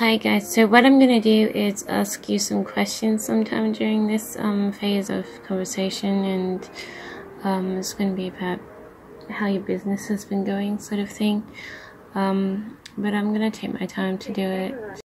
Hi guys, so what I'm gonna do is ask you some questions sometime during this um, phase of conversation and um, it's gonna be about how your business has been going sort of thing. Um, but I'm gonna take my time to do it.